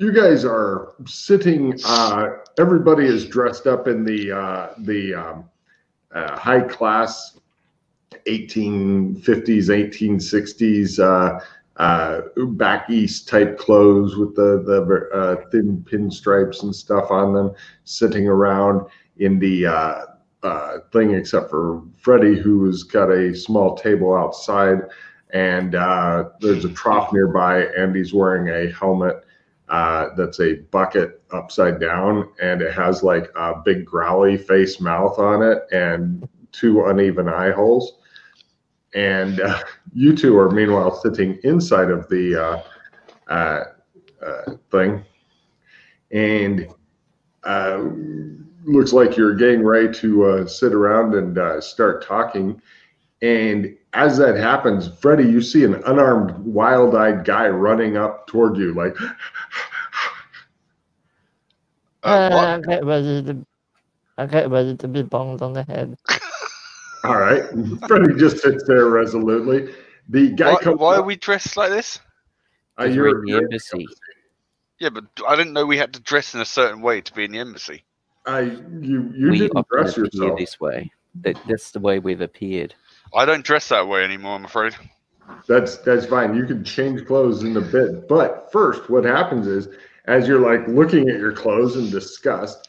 you guys are sitting. Uh, everybody is dressed up in the uh, the um, uh, high class 1850s, 1860s uh, uh, back east type clothes with the the uh, thin pinstripes and stuff on them, sitting around in the uh, thing, except for Freddie, who's got a small table outside, and there's a trough nearby, and he's wearing a helmet. Uh, that's a bucket upside down, and it has like a big growly face mouth on it and two uneven eye holes. And uh, you two are meanwhile sitting inside of the uh, uh, uh, thing, and looks like you're getting ready to sit around and start talking. And as that happens, Freddie, you see an unarmed, wild-eyed guy running up toward you, like, Uh, Uh. I get ready to. I get ready to be bombed on the head. "All right." Freddie just sits there resolutely. The guy Why, comes. why are we dressed like this? uh, you're- we're in the embassy. Yeah, but I didn't know we had to dress in a certain way to be in the embassy. uh, you you we didn't often dress yourself. this way. That, that's the way we've appeared. I don't dress that way anymore, I'm afraid. That's that's fine. You can change clothes in a bit. But first, what happens is, as you're like looking at your clothes in disgust,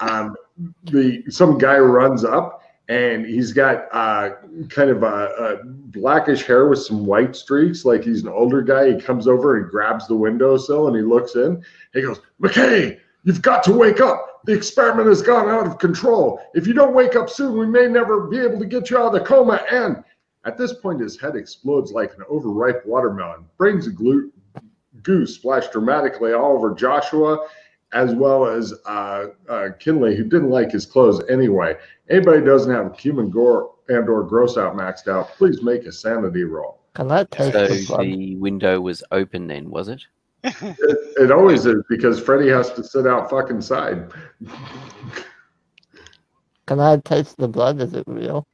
um, the some guy runs up and he's got uh, kind of a, a blackish hair with some white streaks, like he's an older guy. He comes over and grabs the windowsill and he looks in. He goes, "McKay, you've got to wake up. The experiment has gone out of control. If you don't wake up soon, we may never be able to get you out of the coma." And at this point, his head explodes like an overripe watermelon. Brains of glue, goo splash dramatically all over Joshua, as well as uh, uh, Kinley, who didn't like his clothes anyway. Anybody doesn't have human gore and or gross out maxed out, please make a sanity roll. Can I taste So the blood? the window was open then, was it? It, it always is because Freddie has to sit out fucking side. Can I taste the blood? Is it real?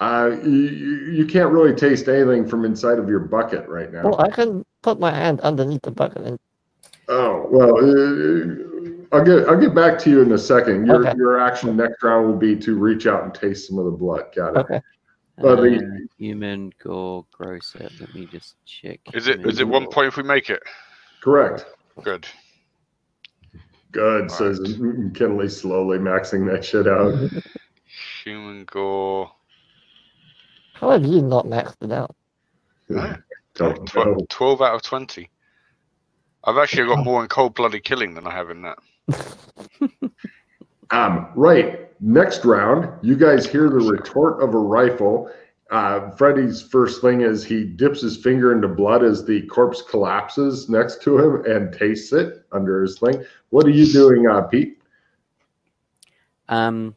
Uh, you, you you can't really taste anything from inside of your bucket right now. Well, I can put my hand underneath the bucket and Oh well, uh, I'll get I'll get back to you in a second. Your Okay. your action next round will be to reach out and taste some of the blood. Got it. okay. Well, the- Uh, human gore gross out. Let me just check. Is it Human is it one point if we make it? Correct. Good. Good, says Kinley, slowly maxing that shit out. Human gore. How have you not maxed it out? Don't Tw- know. 12 out of 20. I've actually got more in cold blooded killing than I have in that. Um, right. Next round, you guys hear the retort of a rifle. Uh, Freddy's first thing is he dips his finger into blood as the corpse collapses next to him and tastes it under his thing. What are you doing, uh, Pete? Um,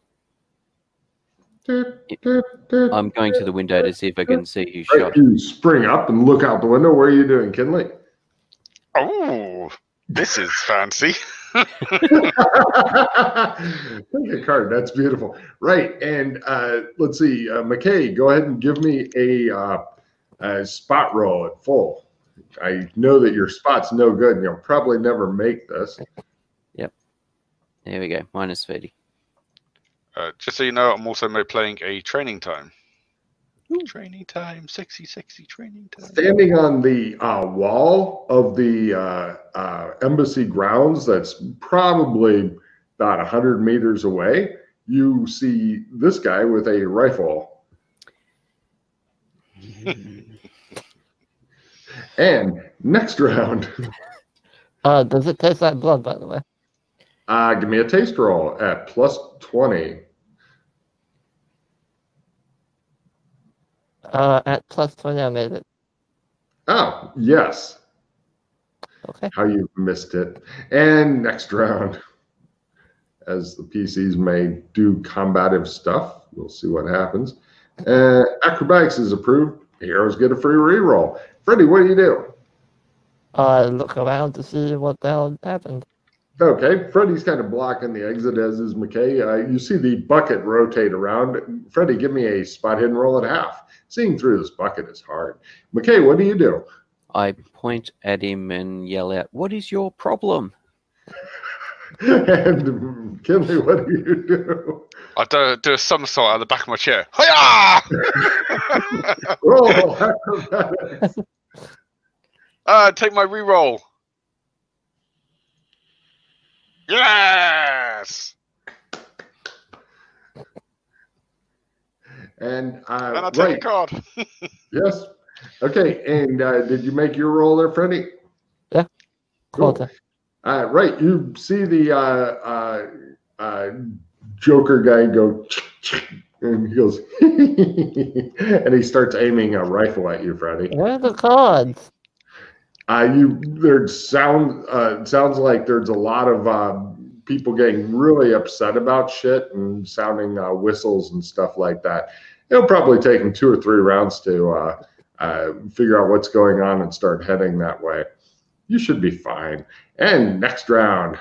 I'm going to the window to see if I can see who shot. you spring up and look out the window. What are you doing, Kinley? Oh, this is fancy. Take a card. That's beautiful. Right. And uh, let's see. Uh, McKay, go ahead and give me a, uh, a spot roll at full. I know that your spot's no good and you'll probably never make this. Yep. There we go. Minus 30. Uh, just so you know, I'm also playing a training time. Training time, sexy, sexy training time. Standing on the uh, wall of the uh, uh, embassy grounds, that's probably about 100 meters away, you see this guy with a rifle. And next round, Uh, does it taste like blood, by the way? uh, give me a taste roll at plus 20. Uh, at plus 20, I made it. Oh, yes. Okay. How you missed it. And next round, as the PCs may do combative stuff, we'll see what happens. Uh, acrobatics is approved. Heroes get a free reroll. Freddie, what do you do? I look around to see what the hell happened. Okay, Freddie's kind of blocking the exit, as is McKay. Uh, you see the bucket rotate around. Freddie, give me a spot hidden roll at half. Seeing through this bucket is hard. McKay, what do you do? I point at him and yell out, What is your problem? and Kinley, what do you do? I do, do a somersault out of the back of my chair. Hiya! Roll acrobatics. uh, take my reroll. Yes! And uh, And I'll take right, a card. yes. Okay, and uh, did you make your roll there, Freddie? Cool. Quarter. Uh, right, you see the uh, uh, uh, Joker guy go, and he goes, and he starts aiming a rifle at you, Freddie. Where are the cards? Uh, you there's sound uh, sounds like there's a lot of uh, people getting really upset about shit and sounding uh, whistles and stuff like that. It'll probably take them two or three rounds to uh, uh, figure out what's going on and start heading that way. You should be fine. And next round,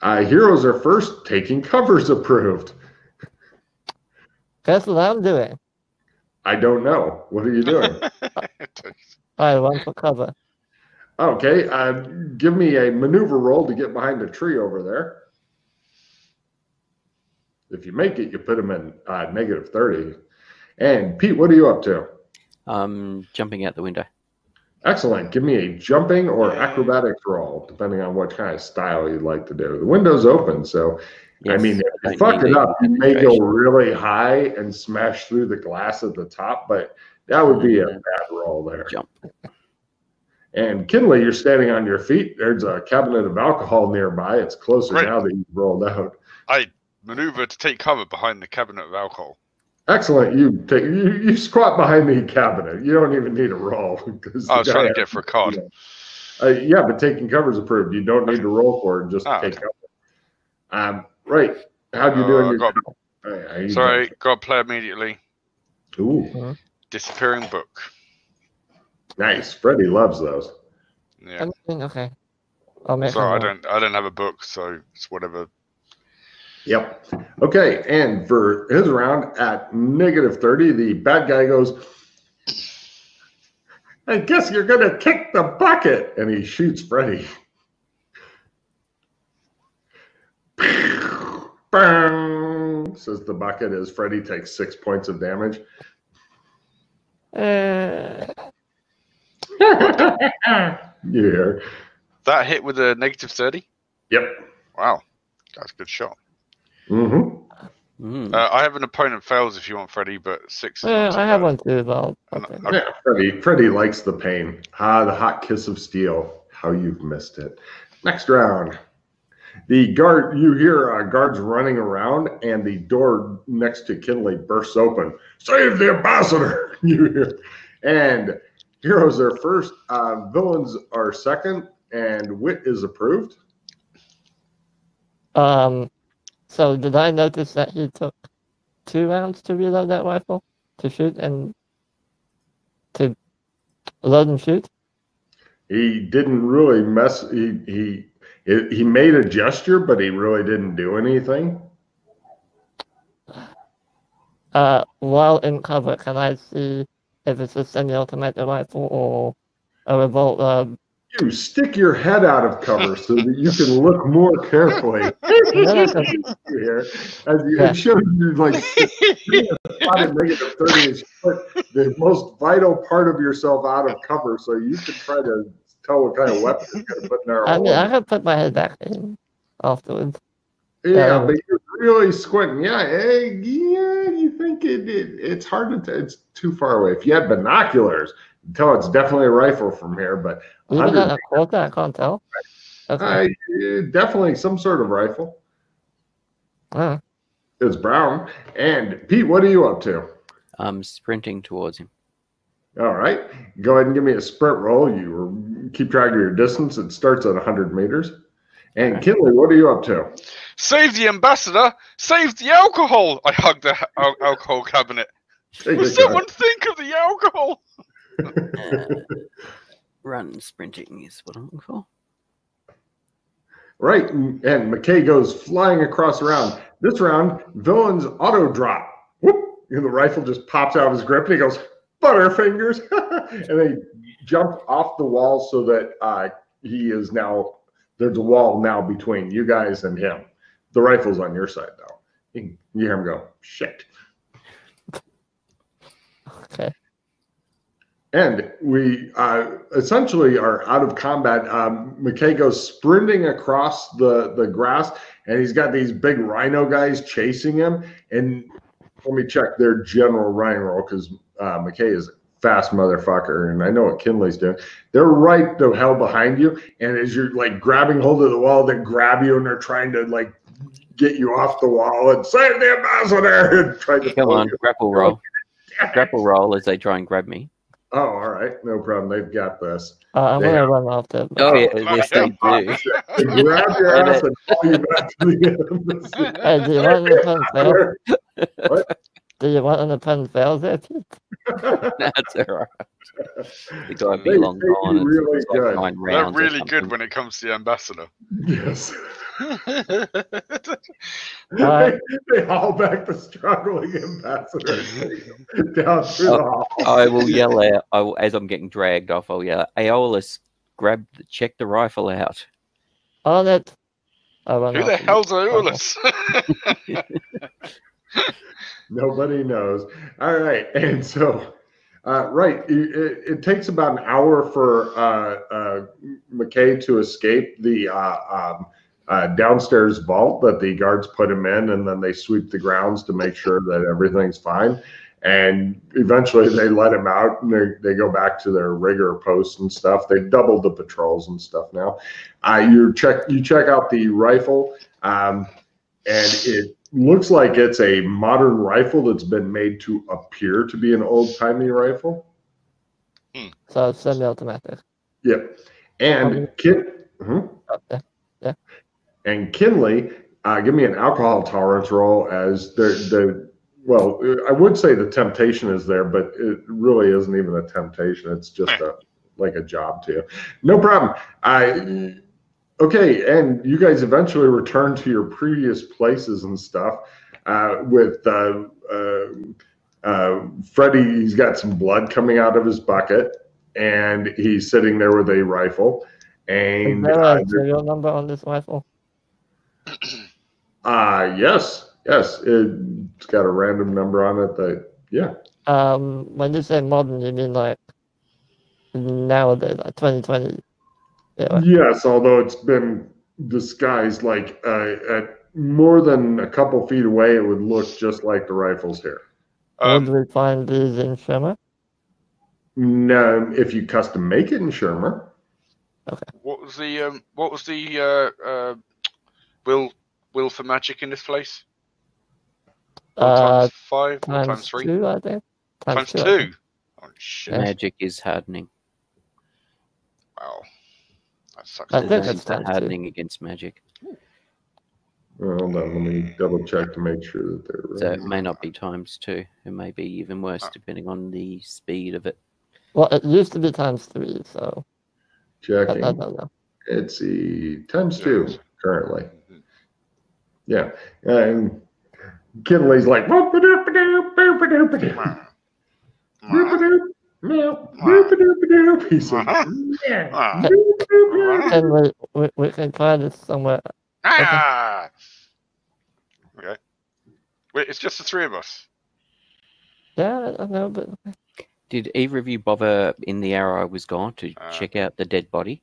uh, heroes are first taking covers approved. Guess what I'm doing? I don't know. What are you doing? I run for cover. Okay, uh, give me a maneuver roll to get behind the tree over there. If you make it, you put them in uh, negative 30. And Pete, what are you up to? Um, jumping out the window. Excellent. Give me a jumping or acrobatics roll, depending on what kind of style you'd like to do. The window's open, so I mean, if you don't fuck it up, you may go really high and smash through the glass at the top, but that would be a Mhm. bad roll there. Jump. And Kinley, you're standing on your feet. There's a cabinet of alcohol nearby. It's closer Right. now that you've rolled out. I maneuver to take cover behind the cabinet of alcohol. Excellent. You take you, you squat behind the cabinet. You don't even need a roll. 'cause I was trying to get for a card. Uh, yeah, but taking cover's approved. You don't need to roll for it. Just Ah, take cover. Um, right. How'd you do Uh, in got- job? How Sorry, got to play immediately. doing? Ooh, Disappearing book. nice. Freddie loves those. Yeah. Anything? Okay. I'll make So a I roll. don't I don't have a book, so it's whatever. Yep. Okay. And for his round at negative 30, the bad guy goes, I guess you're going to kick the bucket. And he shoots Freddy. Bang, says the bucket as Freddy takes six points of damage. Uh, you hear? That hit with a negative thirty. Yep. Wow, that's a good shot. Mm-hmm. Mm. Uh, I have an opponent fails if you want Freddy, but six. is yeah, not I have bad. one too, though. And Okay. Yeah, Freddie. Freddie likes the pain. Ah, the hot kiss of steel. How you've missed it. Next round. The guard, you hear uh, guards running around, and the door next to Kinley bursts open. Save the ambassador! You hear, and heroes are first, uh, villains are second, and wit is approved. Um, so did I notice that he took two rounds to reload that rifle to shoot and to load and shoot? He didn't really mess. He he he made a gesture, but he really didn't do anything. Uh, while in cover, can I see if it's a semi-automatic rifle or a revolt? Uh, You stick your head out of cover so that you can look more carefully. here, as you, Yeah. it shows you like negative thirty is the most vital part of yourself out of cover, so you can try to tell what kind of weapon you're going to put in there. I mean, I could put my head back in afterwards. yeah, yeah. but you're really squinting. Yeah, eh, yeah, you think it, it it's hard to. T- it's too far away. If you had binoculars, you tell it's definitely a rifle from here, but Even Hundred- at a quarter, I can't tell. Okay. uh, eh, definitely some sort of rifle. Uh, It's brown. And Pete, what are you up to? I'm sprinting towards him. All right, go ahead and give me a sprint roll. You keep track of your distance. It starts at 100 meters. And Okay. Kinley, what are you up to? Save the ambassador! Save the alcohol! I hug the al- alcohol cabinet. Take Will a someone think of the alcohol? Uh, run sprinting is what I'm looking for. Right, and and McKay goes flying across the round. This round, villains auto drop. Whoop! And the rifle just pops out of his grip, and he goes Butterfingers, and they jump off the wall so that uh, he is now there's a wall now between you guys and him. The rifle's on your side though. You, you hear him go, shit. Okay. And we uh, essentially are out of combat. Um, McKay goes sprinting across the, the grass, and he's got these big rhino guys chasing him. And let me check their general running roll because uh, McKay is a fast motherfucker, and I know what Kinley's doing. They're right the hell behind you, and as you're like grabbing hold of the wall, they grab you and they're trying to like get you off the wall and save the ambassador and try to Come on, you. grapple roll. grapple roll as they try and grab me. Oh, all right, no problem. They've got this. Uh, I'm Yeah. gonna run after. them. Oh, yeah, yes, they do. They grab your ass and pull you back to the Hey, do you want an pen fail? end. Do you want an pen fail there? Pete? That's all right. The guy They- be long they gone. and really it's like good. nine They're rounds really good when it comes to the ambassador. Yes. Alright. they, they haul back the struggling ambassador down through the Oh, hall. I will yell out I will, as I'm getting dragged off. I'll yell, Aeolus, grab, the, check the rifle out. On that. I Who the hell's Aeolus? Nobody knows. All right, and so, uh, right, it, it, it takes about an hour for uh, uh, McKay to escape the uh, um, uh, downstairs vault that the guards put him in, and then they sweep the grounds to make sure that everything's fine. And eventually, they let him out, and they, they go back to their rigor posts and stuff. They've doubled the patrols and stuff now. Uh, you check you check out the rifle, um, and it looks like it's a modern rifle that's been made to appear to be an old timey rifle. So it's semi-automatic. Yep. And Kin- mhm. Okay. and Kinley, uh, give me an alcohol tolerance roll as the the well, I would say the temptation is there, but it really isn't even a temptation. It's just a like a job to you. No problem. I okay, and you guys eventually return to your previous places and stuff uh, with uh, uh, uh, Freddie. He's got some blood coming out of his bucket, and he's sitting there with a rifle. Is And there uh, a serial number on this rifle? uh, yes, yes, it's got a random number on it. That yeah, Um, when you say modern, you mean like nowadays, like 2020? Yeah. yes. Although it's been disguised like uh, at more than a couple feet away, it would look just like the rifles here. um, Would we find these in Shimmer? No, if you custom make it in Shermer, Okay. what was the um, what was the uh, uh, will will for magic in this place? Uh, times five times, times three? two, I think. Times I two. think. Oh shit! Magic is hardening. Wow, that sucks. I think There's it's names for hardening against magic. Well, hold on, let me double check to make sure that they're So it may not be times two. It may be even worse Ah. depending on the speed of it. Well, it used to be times three, so I, checking. I don't know. It's the times two currently. Yeah, and Kinley's like boop-a-doop-a-doop, boop-a-doop-a-doop, boop-a-doop, meow, boop-a-doop-a-doop. He's like, yeah, boop-a-doop-a-doop. We, we, we can find it somewhere. Ah! Okay. Wait, it's just the three of us. Yeah, I know, but Did either of you bother in the hour I was gone to Uh, check out the dead body?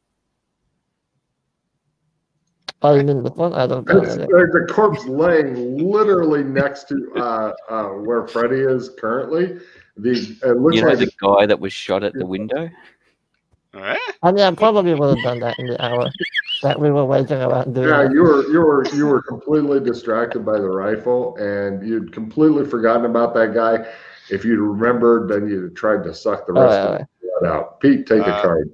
Oh, you mean this one? I don't know. It's- There's a corpse laying literally next to uh, uh, where Freddy is currently. The it looks You know like the guy that was shot at the window? Eh? I mean, I probably would have done that in the hour that we were waiting around doing Yeah, you were you were you were completely distracted by the rifle, and you'd completely forgotten about that guy. If you'd remembered, then you'd have tried to suck the Oh, rest yeah, of the blood out. Pete, take a Uh, card.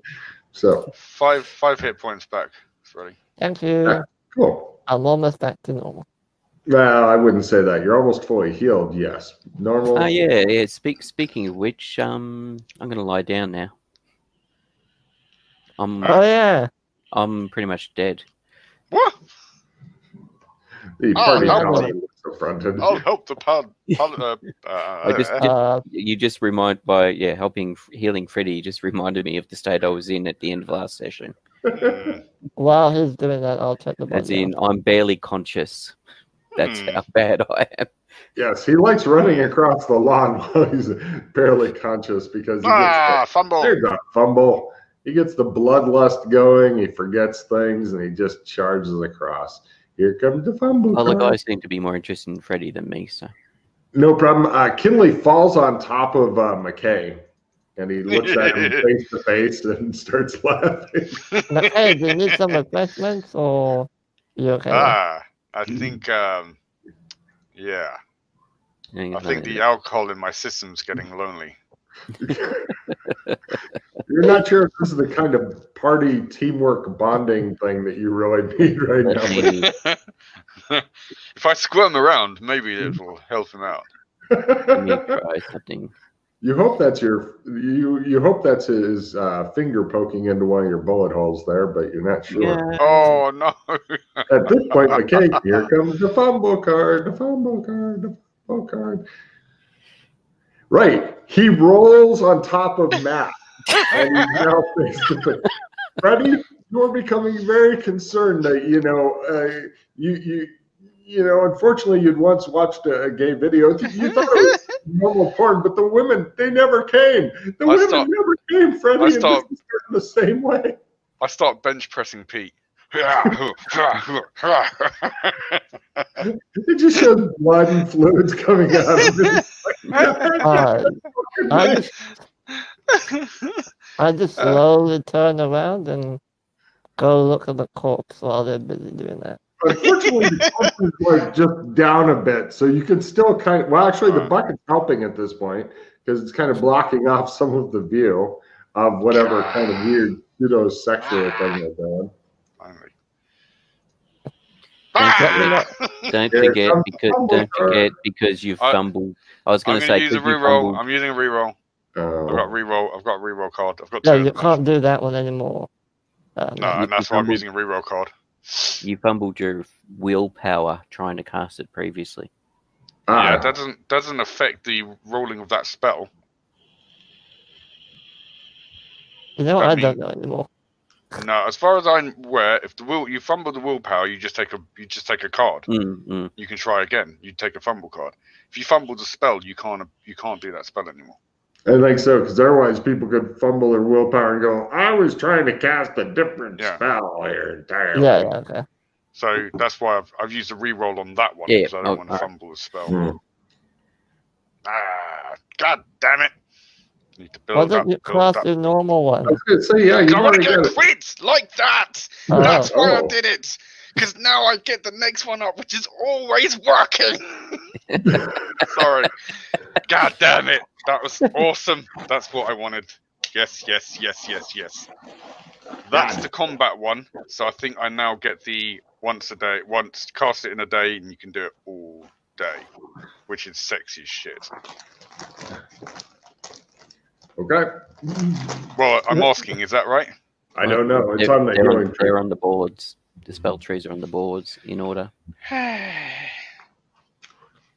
So Five five hit points back. Freddie. Thank you. Yeah. cool. I'm almost back to normal. Well, I wouldn't say that. You're almost fully healed. Yes, normal. Oh yeah, yeah. Speak, speaking of which, um, I'm gonna lie down now. I'm Oh yeah. I'm pretty much dead. What? The Oh, party no. now is Affronted. I'll help the pun. pub uh, uh, I just- uh, Uh, You just remind by yeah helping healing Freddy. Just reminded me of the state I was in at the end of last session. while he's doing that, I'll check the As body. in, I'm barely conscious. That's Hmm. how bad I am. Yes, he likes running across the lawn while he's barely conscious because he ah, gets fumble. the, there's a fumble. He gets the bloodlust going. He forgets things and he just charges across. Here comes the fumble. Other card. guys seem to be more interested in Freddy than me. So No problem. Uh, Kinley falls on top of uh, McKay and he looks at him face to face and starts laughing. Now, hey, do you need some refreshments or you okay? Ah, I think, um, yeah, I think the alcohol in my system's getting lonely. You're not sure if this is the kind of party teamwork bonding thing that you really need right Let now. me, if I squirm around, maybe it will help him out. let me try something. You hope that's your you you hope that's his uh, finger poking into one of your bullet holes there, but you're not sure. Yeah. Oh no! At this point, McKay, here comes the fumble card, the fumble card, the fumble card. Right, he rolls on top of Matt, and he's now face to face. Freddie, you're becoming very concerned that you know uh, you you you know. Unfortunately, you'd once watched a, a gay video. You thought it was normal porn, but the women they never came. The I women start- never came, Freddie. I and start- this is the same way. I start bench pressing Pete. It just shows blood and fluids coming out of it. Uh, I just, I just Uh. slowly turn around and go look at the corpse while they're busy doing that. Unfortunately, the corpse is like just down a bit, so you can still kind of. Well, actually, the bucket's helping at this point because it's kind of blocking off some of the view of whatever kind of weird pseudo sexual thing they're doing. Don't know. Don't forget because don't forget because you've fumbled. I was going to say to use a 'cause you reroll. I'm using a reroll. I've got Uh, reroll. I've got a reroll card. I've got No, two. you of can't do that one anymore. Uh, No, You- and that's you why I'm using a reroll card. You fumbled your willpower trying to cast it previously. Yeah, ah, that doesn't doesn't affect the rolling of that spell. You know what? I I don't know anymore. No, as far as I'm aware, if the will you fumble the willpower, you just take a you just take a card. Mm, mm. You can try again. You take a fumble card. If you fumble the spell, you can't you can't do that spell anymore. I think so because otherwise people could fumble their willpower and go, "I was trying to cast a different Yeah. spell here entirely." Yeah, yeah, okay. So that's why I've I've used a reroll on that one Yeah, because I don't oh, want to alright. fumble the spell. Hmm. Ah, god damn it! Need to Why build up. don't you Build cast up. the normal one? I was gonna say, yeah, you I want already to got get it. crits like that. Oh, That's why I oh. did it. Because now I get the next one up, which is always working. Sorry. God damn it. That was awesome. That's what I wanted. Yes, yes, yes, yes, yes. That's the combat one. So I think I now get the once a day, once cast it in a day, and you can do it all day, which is sexy shit. Okay, Well, I'm asking, is that right? I don't know. It's They're, on the they're, healing on, they're on the boards. The spell trees are on the boards in order.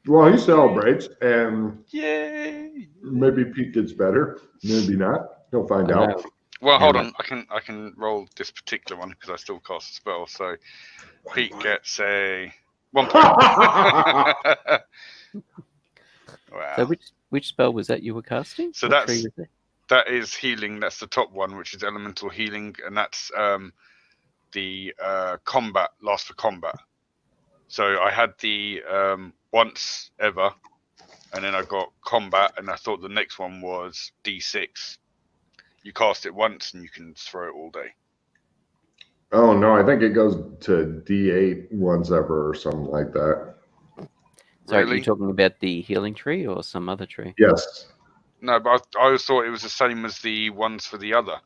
Well, he celebrates, and Yay! maybe Pete gets better. Maybe not. He'll find I out. know. Well, hold on. I can I can roll this particular one because I still cast a spell. So Pete gets a one point. wow. So which which spell was that you were casting? So What that's- tree was that? that is healing. That's the top one, which is elemental healing, and that's um, the uh, combat last for combat. So I had the um, once ever, and then I got combat, and I thought the next one was D6. You cast it once, and you can throw it all day. Oh no, I think it goes to D8 once ever or something like that. So are you talking about the healing tree or some other tree? Yes. No, but I, I always thought it was the same as the ones for the other,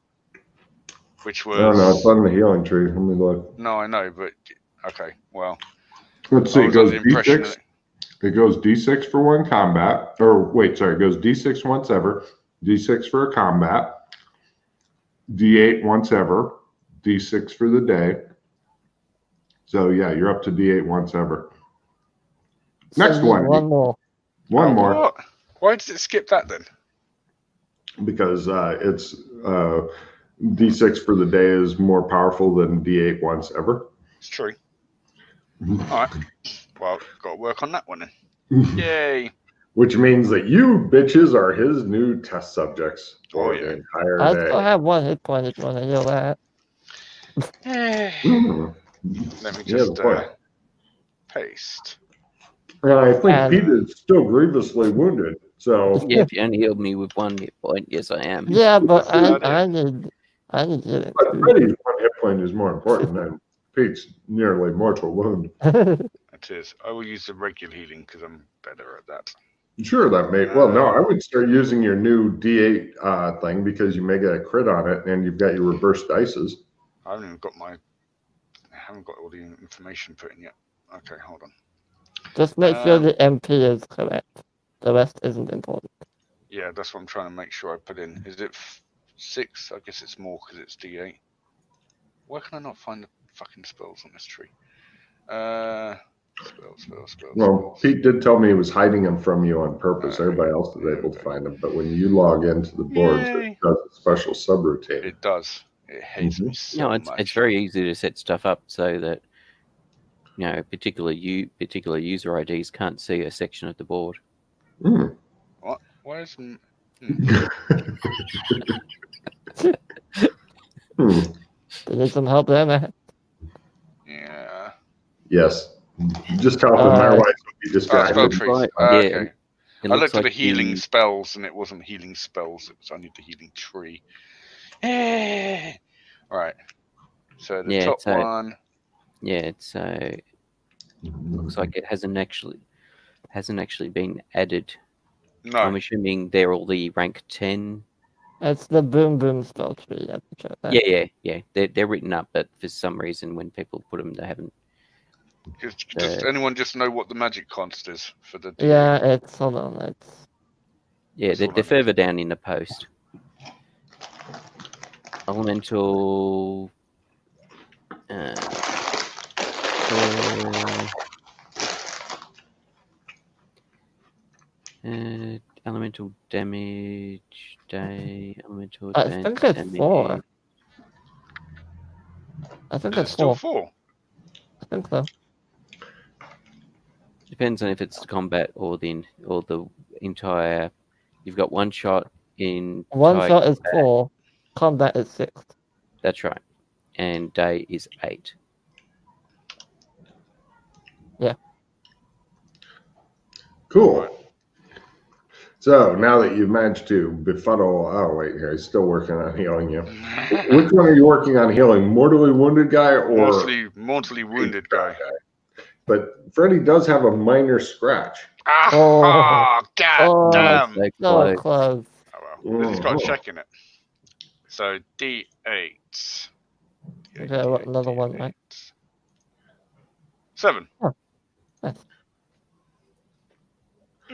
which was No, no, it's on the healing tree. Let me look. No, I know, but okay. Well, Let's see. It goes under the impression D6. that It goes D6 for one combat. Or wait, sorry. It goes D6 once ever. D6 for a combat. D8 once ever. D6 for the day. So yeah, you're up to D8 once ever. Next Send one. One more. One more What? Why does it skip that then? because uh, it's uh, D6 for the day is more powerful than D8 once ever. It's true. All right. Well, got to work on that one then. Yay. Which means that you bitches are his new test subjects for Oh, yeah. the entire I day. still have one hit point if you want to heal that. Yay. Let me just the point. uh, paste. And I think And- Pete is still grievously wounded. So Yeah, if you only healed me with one hit point, yes, I am. Yeah, but That's a good I, I need I need healing. but Freddy's one hit point is more important than Pete's nearly mortal wound. It is. I will use the regular healing because I'm better at that. Sure, that may. Well, no, I would start using your new D8 uh, thing because you may get a crit on it, and you've got your reverse dices. I haven't even got my. I haven't got all the information put in yet. Okay, hold on. Just make sure Um, the MP is correct. The rest isn't important. Yeah, that's what I'm trying to make sure I put in. Is it f- six? I guess it's more because it's D8. Why can I not find the fucking spells on this tree? Uh, spells, spells, spells. Well, spells. Pete did tell me he was hiding them from you on purpose. Uh, Everybody else is able to find them, but when you log into the boards, Yay. it does a special subroutine. It does. It hates me so No, it's much. it's very easy to set stuff up so that you know particular you particular user IDs can't see a section of the board. Hmm. Why is m- Hmm. Do you need some help there, man? yeah? Yes. Just tell them my Uh, wife will be Oh, distracted. spell. Right, Uh, yeah. okay. It I looks looked at the like healing you- spells and it wasn't healing spells. It was only the healing tree. Eh. All right. So the Yeah, top so- one. Yeah, so looks like it hasn't actually hasn't actually been added. No. I'm assuming they're all the rank ten. It's the boom boom spell tree. You have to check that. Yeah, yeah, yeah. They're they're written up, but for some reason when people put them, they haven't. Does, does uh, anyone just know what the magic const is for the? Yeah, it's hold on. It's Yeah, That's they're, they're further down in the post. Elemental. Uh, uh, uh, elemental damage day. Elemental I advanced think it's damage. four. I think that's still four. four? I think so. Depends on if it's combat or the or the entire. You've got one shot in. One entire shot is four. Combat is six. That's right, and day is eight. Yeah. Cool. So now that you've managed to befuddle, oh wait, here he's still working on healing you. Which one are you working on healing? Mortally wounded guy or mortally, mortally wounded guy. But Freddy does have a minor scratch. Ah, Oh. god Oh. damn. So So close. close. Oh, well. This has got Oh. a check in it. So D8. Okay, what, another one, right? Seven. Oh, nice.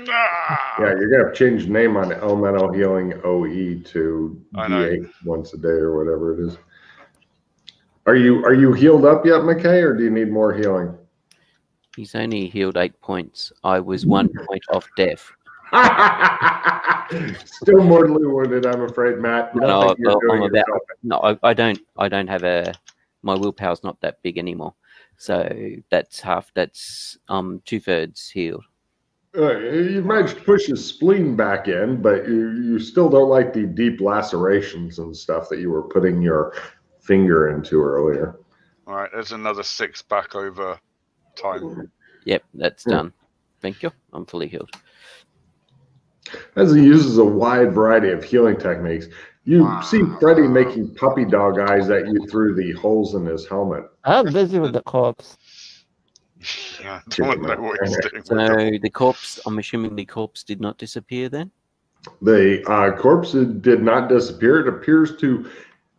Ah! Yeah, you're gonna change the name on Elemental Healing OE to I know. D8 once a day or whatever it is. Are you are you healed up yet, McKay, or do you need more healing? He's only healed eight points. I was one point off death. Still mortally wounded, I'm afraid, Matt. No, Nothing you're well, doing I'm about- No, I, I don't. I don't have a. My willpower's not that big anymore, so that's half. That's um two thirds healed. Uh, you managed to push his spleen back in, but you, you still don't like the deep lacerations and stuff that you were putting your finger into earlier. All right, there's another six back over time. Yep, that's done. Thank you. I'm fully healed. As he uses a wide variety of healing techniques, you Wow. see Freddy making puppy dog eyes at you through the holes in his helmet. I'm busy with the corpse. yeah, don't know what he's doing. So the corpse. I'm assuming the corpse did not disappear then. The uh, corpse did not disappear. It appears to,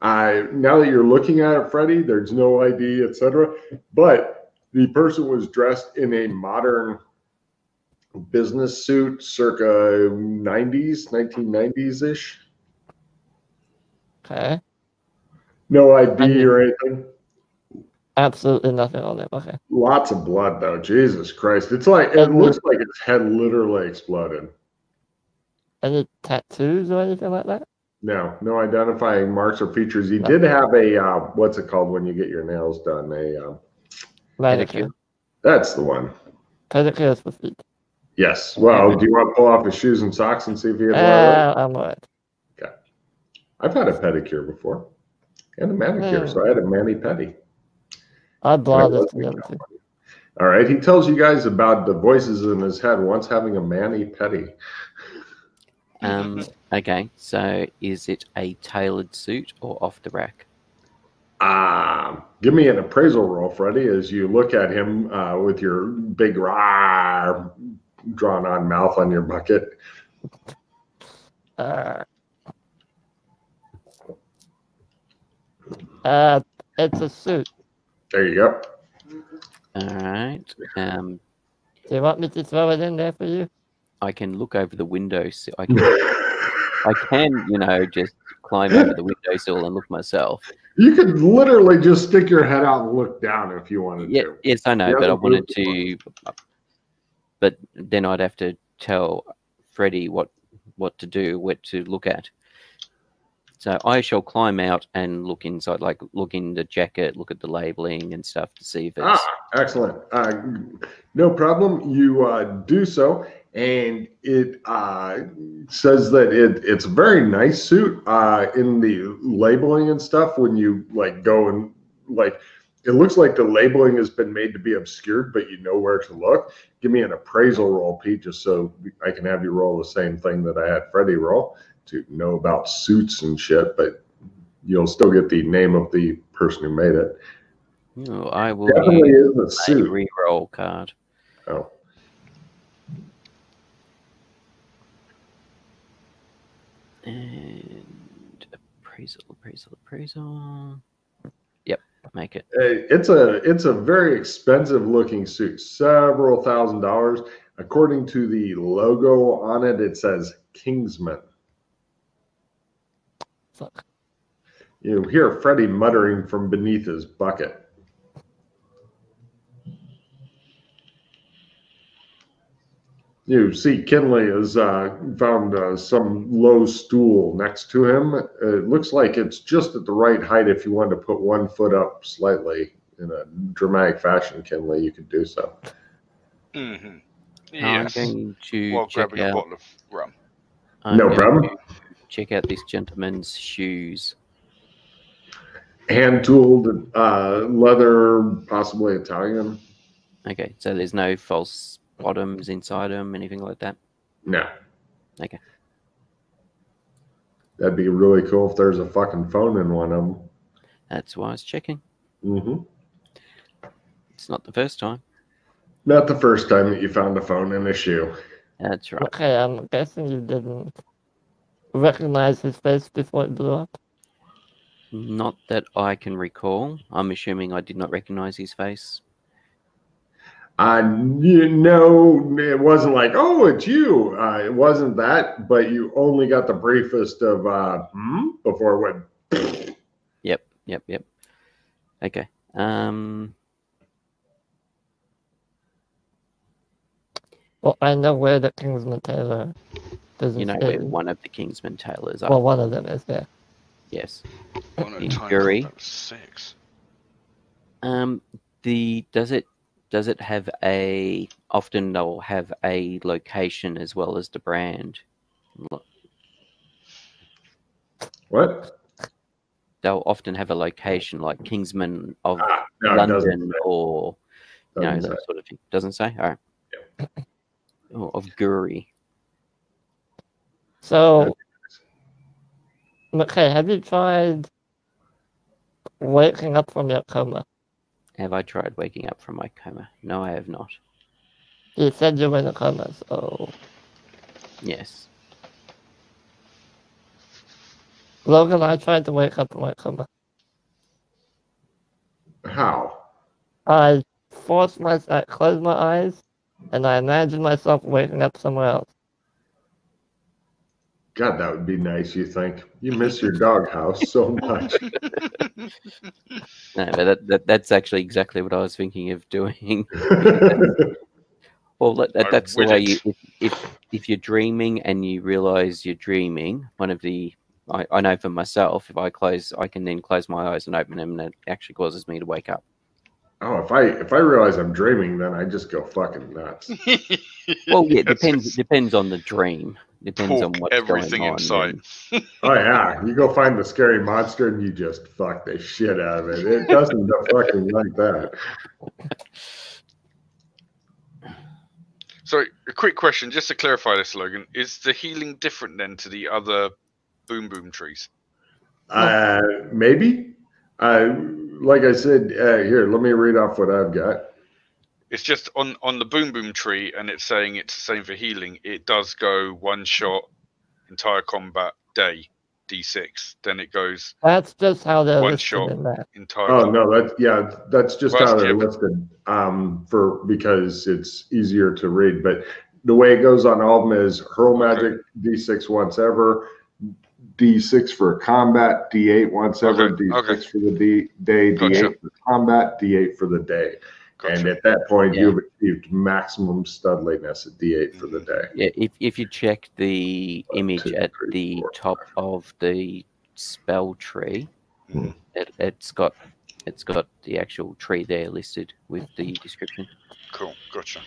uh, now that you're looking at it, Freddy, there's no ID, etc. But the person was dressed in a modern business suit circa 90s, 1990s ish. Okay. No ID ID. or anything. Absolutely nothing on him. Okay. Lots of blood though. Jesus Christ! It's like it And looks like his head literally exploded. Any tattoos or anything like that? No, no identifying marks or features. He No. did have a uh, what's it called when you get your nails done? A uh, Manicure. that's the one. Pedicure is for feet. Yes. Well, do you want to pull off his shoes and socks and see if he has? Uh, I'm alright. those? I've had a pedicure before, and a manicure, Hmm. so I had a mani pedi. I'd blow this together too. All right. He tells you guys about the voices in his head once having a mani pedi. Um, okay, so is it a tailored suit or off the rack? Um, give me an appraisal roll, Freddie, as you look at him uh, with your big raw drawn on mouth on your bucket. Uh, uh, it's a suit. There you go. All right. Um, Do you want me to throw it in there for you? I can look over the window. So I can, I can, you know, just climb over the windowsill and look myself. You could literally just stick your head out and look down if you wanted Yeah, to. yes, I know, Yeah, but I wanted blue to. But then I'd have to tell Freddie what what to do, what to look at. So I shall climb out and look inside, like look in the jacket, look at the labeling and stuff to see if it's. Ah, excellent. Uh, no problem. You uh, do so, and it uh, says that it, it's a very nice suit. Uh, in the labeling and stuff, when you like go and like, it looks like the labeling has been made to be obscured, but you know where to look. Give me an appraisal roll, Pete, just so I can have you roll the same thing that I had Freddie roll to know about suits and shit. But you'll still get the name of the person who made it. Oh, I will Definitely is a suit. re-roll card. Oh. And appraisal, appraisal, appraisal. Yep, make it. It's a it's a very expensive looking suit, several thousand dollars. According to the logo on it, it says Kingsman. Fuck. You hear Freddie muttering from beneath his bucket. You see, Kinley has uh, found uh, some low stool next to him. It looks like it's just at the right height. If you wanted to put one foot up slightly in a dramatic fashion, Kinley, you could do so. hmm I'm going to While check grabbing a out. bottle of rum. I'm No problem. to Check out this gentleman's shoes. Hand tooled, uh, leather, possibly Italian. Okay, so there's no false bottoms inside them, anything like that. No. Okay. That'd be really cool if there's a fucking phone in one of them. That's why I was checking. hmm It's not the first time. Not the first time that you found a phone in a shoe. That's right. Okay, I'm guessing you didn't recognize his face before it blew up. Not that I can recall. I'm assuming I did not recognize his face. Uh, you know, it wasn't like, oh, it's you. Uh, it wasn't that, but you only got the briefest of uh, hmm? before it went. Yep, yep, yep. Okay. Um, Well, I know where the Kingsman tailor business you know where is. one of the Kingsman tailors are. Well, one of them is there. yes. On a In time Guri. that was six. Um, the does it does it have a often they'll have a location as well as the brand. What? They'll often have a location like Kingsman of Ah, no. London or you know that sort of thing. Doesn't say. All right. Oh, of Guri. So, okay, have you tried waking up from your coma? Have I tried waking up from my coma? No, I have not. You said you were in a coma, so Yes. Logan, I tried to wake up from my coma. How? I forced my, I closed my eyes, and I imagined myself waking up somewhere else. God, that would be nice. You think you miss your doghouse so much? No, but that, that that's actually exactly what I was thinking of doing. Well, that, that, that's the way you, if, if if you're dreaming and you realize you're dreaming, one of the I, I know for myself, if I close, I can then close my eyes and open them, and it actually causes me to wake up. Oh, if I if I realize I'm dreaming, then I just go fucking nuts. Well, yeah, it Yes, depends. yes. It depends on the dream. Depends on what's everything going in on. sight. and- Oh yeah, you go find the scary monster and you just fuck the shit out of it. It doesn't fucking like that. So, a quick question, just to clarify this, Logan: Is the healing different then to the other boom boom trees? Uh, maybe. Uh, like I said, uh, here, let me read off what I've got. It's just on on the boom boom tree, and it's saying it's the same for healing. It does go one shot, entire combat day, d6. Then it goes That's just how they're One listed shot. in that. entire. Oh com- no, that's yeah, that's just Well, how they're yeah, listed. Um, for because it's easier to read. But the way it goes on all of them is hurl Okay. magic D6 once ever, D6 for combat, D8 once ever, Okay, D6 okay. for the D day, D8 for combat, D8 for the day. And at that point, Yeah. you've achieved maximum studliness at D8 for the day. Yeah, if if you check the One, image two, at three, the four, top of the spell tree, Mhm. it, it's got it's got the actual tree there listed with the description. Cool. Gotcha.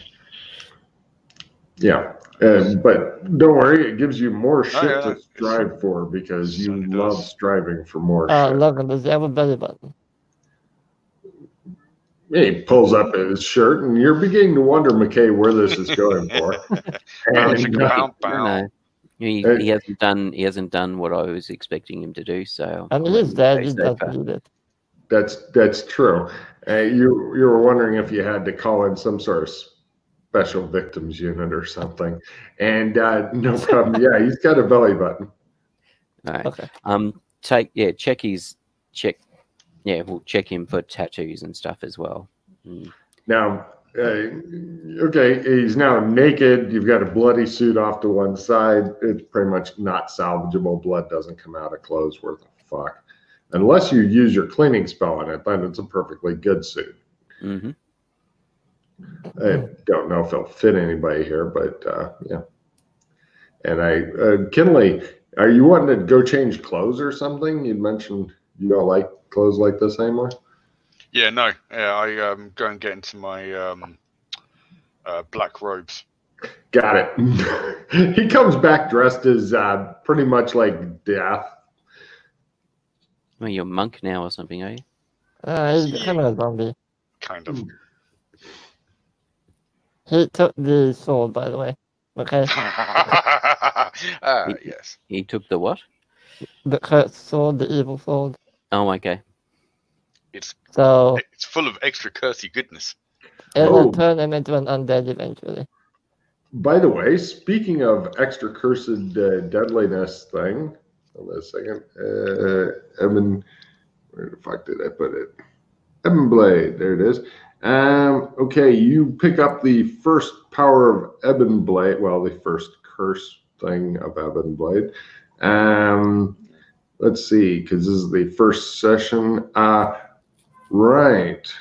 Yeah, uh, but don't worry, it gives you more shit yeah, to strive for because you certainly love does. striving for more Uh, shit. Logan, does he have a belly button? He pulls up his shirt, and you're beginning to wonder, McKay, where this is going for. And, bow, I don't know. He, he hasn't done he hasn't done what I was expecting him to do. So I mean, I'll he's let dead. him He doesn't far. need that's that's true. Uh, you you were wondering if you had to call in some sort of special victims unit or something, and uh, no problem. Yeah, he's got a belly button. All right. Okay. Um. Take yeah. Check his check. Yeah, we'll check him for tattoos and stuff as well. Mm. Now, uh, okay, he's now naked. You've got a bloody suit off to one side. It's pretty much not salvageable. Blood doesn't come out of clothes worth a fuck. Unless you use your cleaning spell on it, then it's a perfectly good suit. hmm I don't know if it'll fit anybody here, but uh, yeah. And I, uh, Kinley, are you wanting to go change clothes or something? You mentioned you don't like clothes like this anymore. Yeah, no. Yeah, I um, go and get into my um, uh, black robes. Got it. he comes back dressed as uh, pretty much like death. Well, you're a monk now or something, are you? Uh, he's becoming a zombie. Kind of. He took the sword, by the way. Okay. ah, yes. He took the what? The cursed sword, the evil sword. Oh, okay. It's So it's full of extra cursey goodness. it Oh. will turn him into an undead eventually. By the way, speaking of extra cursed uh, deadliness thing, hold on a second. Uh, Evan, where the fuck did I put it? Ebon Blade, there it is. Um, okay, you pick up the first power of Ebon Blade. Well, the first curse thing of Ebon Blade. Um, let's see, because this is the first session. Uh, right.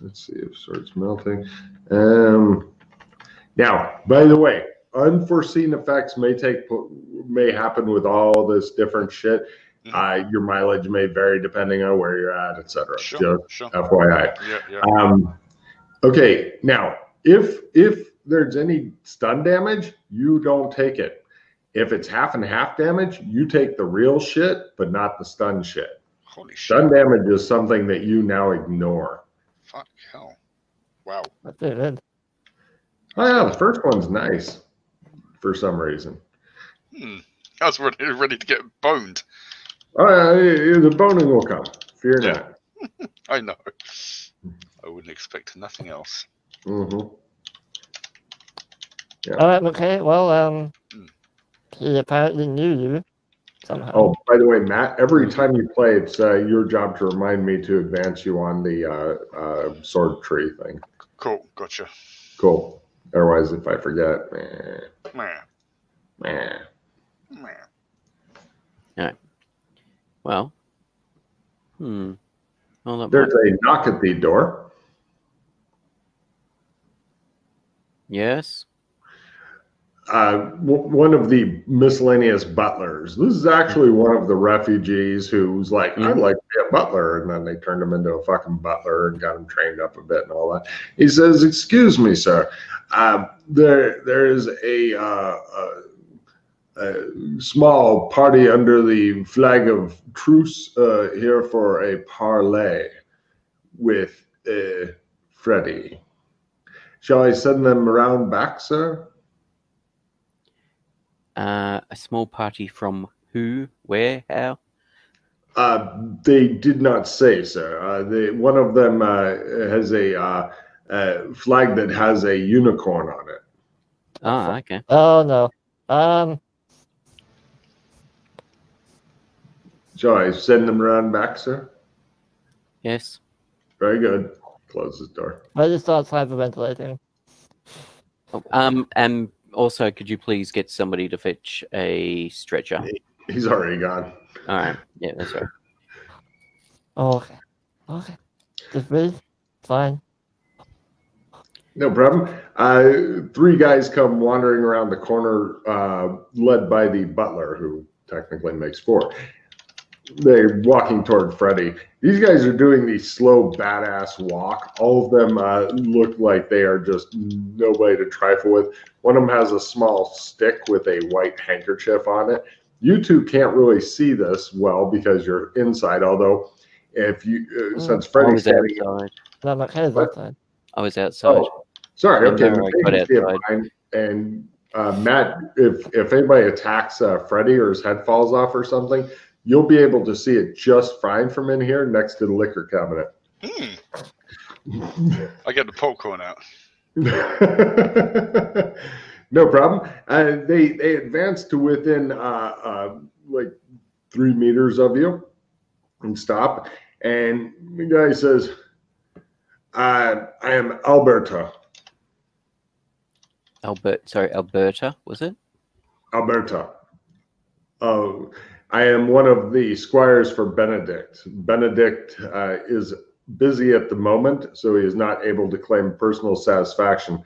Let's see if swords melting. Um, now, by the way, unforeseen effects may take may happen with all this different shit. Uh, your mileage may vary depending on where you're at, etc. Sure, Just sure. FYI. Yeah, yeah. Um, okay, now if if there's any stun damage, you don't take it. If it's half and half damage, you take the real shit, but not the stun shit. Holy shit. Stun damage is something that you now ignore. Fuck hell. Wow. That's it. then. Oh yeah, the first one's nice for some reason. Hmm. I was ready, ready to get boned. Oh yeah, the boning will come. Fear Yeah. not. I know. I wouldn't expect nothing else. hmm All right, okay. Well, um, Hmm. he apparently knew you somehow. Oh, by the way, Matt, every time you play, it's uh, your job to remind me to advance you on the uh, uh, sword tree thing. Cool. Gotcha. Cool. Otherwise, if I forget, meh, Meh. meh. Meh. Well, hmm. Well, There's might- a knock at the door. Yes. uh, w- one of the miscellaneous butlers. This is actually one of the refugees who's like, I'd Mhm. like to be a butler. And then they turned him into a fucking butler and got him trained up a bit and all that. He says, Excuse me, sir. Um, there, there is a, uh, a, a small party under the flag of truce uh, here for a parley with uh, Freddy. Shall I send them around back, sir? Uh, a small party from who, where, how? Uh, they did not say, sir. Uh, they, one of them uh, has a uh, uh, flag that has a unicorn on it. Ah, okay. Oh no. Um. Shall I send them around back, sir? Yes. Very good. Close his door. I just starts hyperventilating. Oh, Um, and also, could you please get somebody to fetch a stretcher? He's already gone. All right. Yeah, that's right. Oh, okay. Okay. Just breathe. Fine. No problem. Uh, three guys come wandering around the corner, uh, led by the butler, who technically makes four. They're walking toward Freddy. These guys are doing the slow, badass walk. All of them uh, look like they are just nobody to trifle with. One of them has a small stick with a white handkerchief on it. You two can't really see this well because you're inside. Although, if you uh, Mm. since I Freddy's was standing outside. No, my head is What? outside. I was outside. Oh, sorry. Okay, no, I got they it outside. And uh, Matt, if if anybody attacks uh, Freddy or his head falls off or something, you'll be able to see it just fine from in here next to the liquor cabinet. Hmm. I get the popcorn out. no problem. Uh, they they advance to within uh, uh, like three meters of you and stop. And the guy says, uh, "I am Alberta." Albert, sorry, Alberta, was it? Alberta. Oh, I am one of the squires for Benedict. Benedict uh, is busy at the moment, so he is not able to claim personal satisfaction.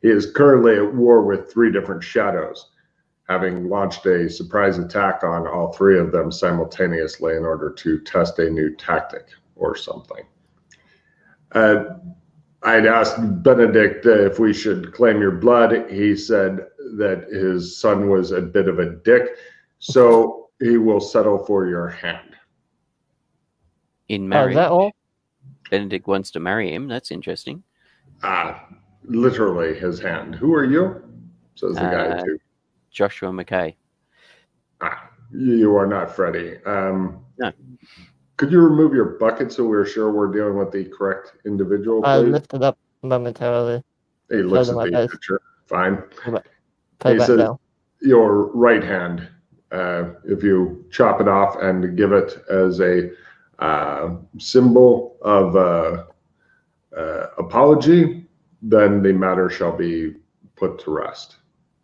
He is currently at war with three different shadows, having launched a surprise attack on all three of them simultaneously in order to test a new tactic or something. Uh, I'd asked Benedict uh, if we should claim your blood. He said that his son was a bit of a dick, so he will settle for your hand. In Oh, is marriage. that all? Benedict wants to marry him. That's interesting. Ah, literally his hand. Who are you? Says the guy Uh, too. Joshua McKay. Ah, you are not Freddy. Um, No. Could you remove your bucket so we're sure we're dealing with the correct individual, I please? lifted up momentarily. he looks Show at the face. picture. Fine. Play He back says- down. your right hand. Uh, if you chop it off and give it as a uh, symbol of uh, uh, apology, then the matter shall be put to rest.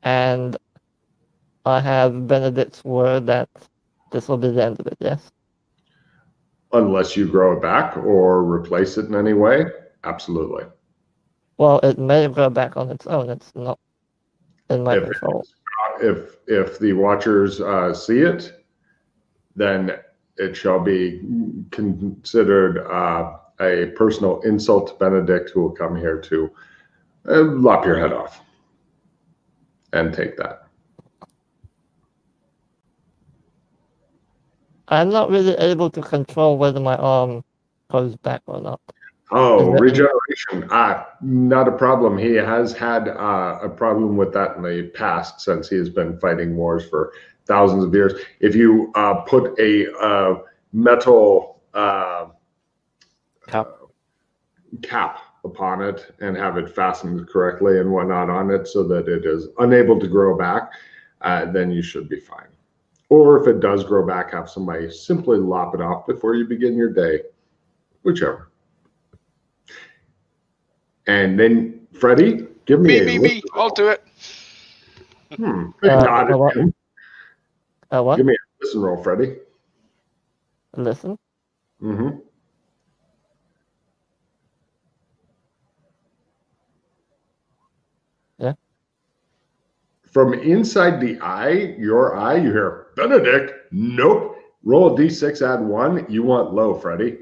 And I have Benedict's word that this will be the end of it, yes? Unless you grow it back or replace it in any way, absolutely. Well, it may grow back on its own. It's not in my If control. If if the watchers uh, see it, then it shall be considered uh, a personal insult to Benedict, who will come here to uh, lop your head off and take that. I'm not really able to control whether my arm goes back or not. Oh, Is that- regeneration. Ah, not a problem. He has had uh, a problem with that in the past since he has been fighting wars for thousands of years. If you uh, put a uh, metal uh, Cup. cap upon it and have it fastened correctly and whatnot on it so that it is unable to grow back, uh, then you should be fine. Or if it does grow back, have somebody simply lop it off before you begin your day, whichever. And then, Freddy, give me, Me, a me, list me. of- I'll do it. Hmm, Uh, what? Uh, what? Give me a Listen, roll, Freddy. Listen. Mm-hmm. Yeah. From inside the eye, your eye, you hear Benedict. Nope. Roll a d6, add one. You want low, Freddy.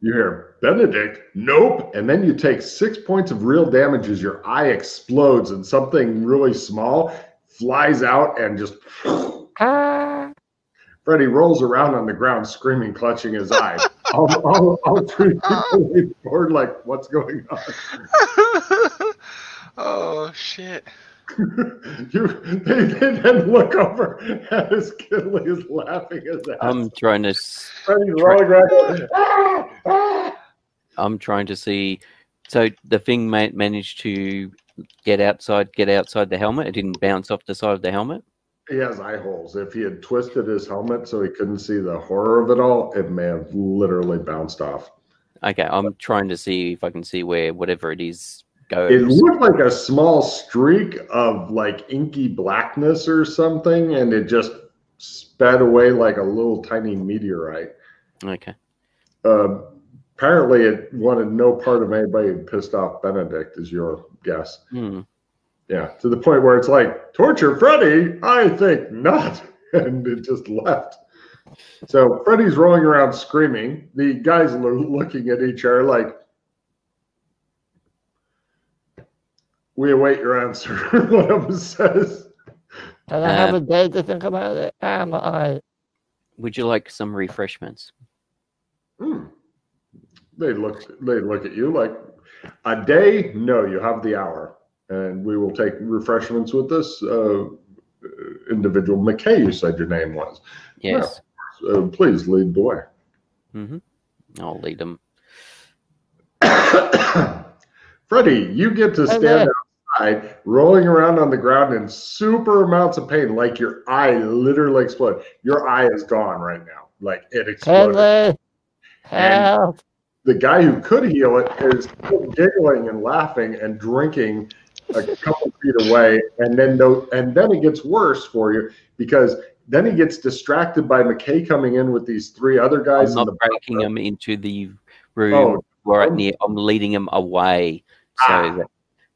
You hear Benedict. Nope. And then you take six points of real damage as your eye explodes and something really small flies out and just Ah. Freddy rolls around on the ground, screaming, clutching his eye. all, all, all three people lean forward, like, what's going on? oh shit! you, they, they then look over as Kinley is laughing his ass. I'm trying to. s- Freddy's "Ah, ah." I'm trying to see. So the thing ma- managed to get outside, get outside the helmet. It didn't bounce off the side of the helmet. He has eye holes. If he had twisted his helmet so he couldn't see the horror of it all, it may have literally bounced off. Okay, I'm trying to see if I can see where whatever it is goes. It looked like a small streak of like inky blackness or something, and it just sped away like a little tiny meteorite. Okay. Uh, apparently, it wanted no part of anybody who pissed off Benedict, is your guess. Hmm. Yeah, to the point where it's like, torture Freddy? I think not. And it just left. So Freddy's rolling around screaming. The guys are looking at each other like, we await your answer. One of them says, Can I have Uh, a day to think about it? Ah, my eye. Would you like some refreshments? hmm. They look, they look at you like, a day? No, you have the hour. And we will take refreshments with this uh, individual. McKay, you said your name was. Yes. Uh, please lead the way. hmm I'll lead them. Freddy, you get to stand man. Outside, rolling around on the ground in super amounts of pain, like your eye literally exploded. Your eye is gone right now, like it exploded. Henley! Help! The guy who could heal it is giggling and laughing and drinking a couple feet away, and then no, and then it gets worse for you because then he gets distracted by McKay coming in with these three other guys I'm in not the breaking them into the room Oh, right um, near. I'm leading him away. So Ah.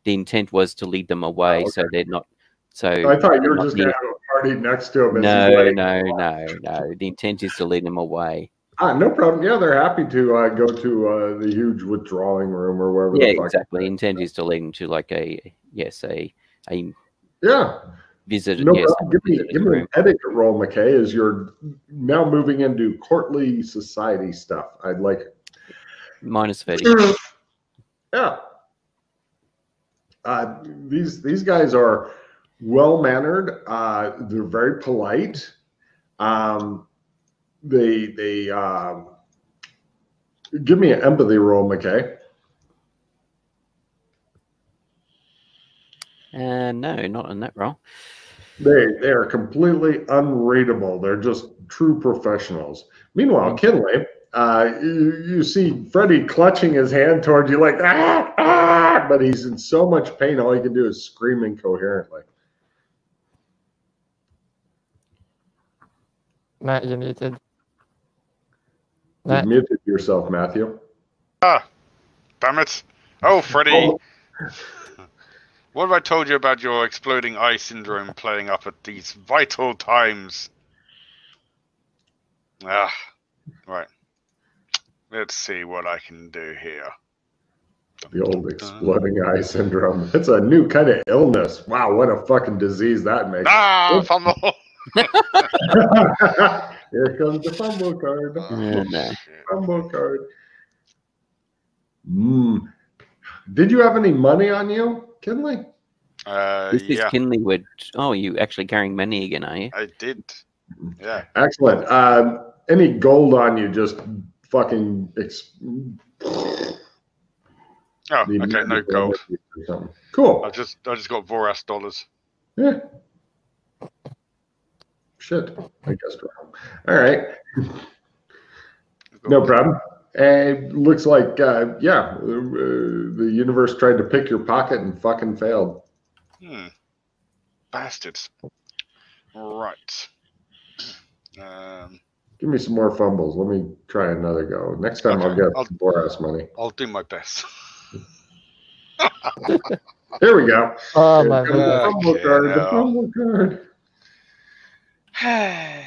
The intent was to lead them away, Oh, so they're not. So I thought you were just going to have a party next to as No, no, no, no. The intent is to lead them away. Ah, no problem. Yeah, they're happy to uh, go to uh, the huge withdrawing room or wherever. Yeah, exactly. Intent is to lead them to like a yes, a a Yeah, visit. no yes, problem. Give me, give me an etiquette roll, McKay, as you're now moving into courtly society stuff. I'd like it. minus thirty. Yeah. Uh, these these guys are well mannered. Uh, they're very polite. Um, they they um, give me an empathy roll, McKay. Uh, no, not on that roll. They they are completely unreadable. They're just true professionals. Meanwhile, Kinley, uh, you, you see Freddy clutching his hand towards you like ah but he's in so much pain. All he can do is scream incoherently. Matt, you're muted. You muted yourself, Matthew. Ah, damn it! Oh, Freddy, Oh, what have I told you about your exploding eye syndrome playing up at these vital times? Ah, right. Let's see what I can do here. The old exploding eye syndrome. It's a new kind of illness. Wow, what a fucking disease that makes. Ah, fumble! Here comes the fumble card. No. Fumble card. Mm. Did you have any money on you, Kinley? Uh, This is yeah, Kinley would. Oh, you actually carrying money again, are you? I did. Yeah. Excellent. Um, any gold on you? Just fucking. Ex- Oh, okay, no gold. Cool. I just, I just got Voras dollars. Yeah. Shit. I guessed wrong. All right. No problem. And looks like, uh, yeah, uh, the universe tried to pick your pocket and fucking failed. Hmm. bastards. Right. Um, Give me some more fumbles. Let me try another go. Next time I'll get I'll- Boras money. I'll do my best. Here we go. Oh Here my comes the god. fumble Okay, card. The now. fumble card.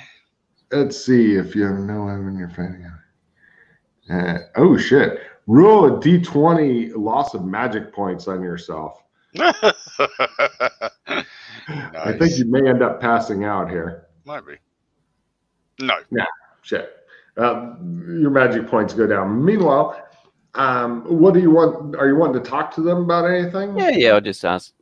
Let's see if you know when you're fighting. Uh, oh shit! Roll a d20 loss of magic points on yourself. I think you may end up passing out here. Might be. No. Shit. Uh, your magic points go down. Meanwhile, um, what do you want? Are you wanting to talk to them about anything? Yeah, yeah. I'll just ask.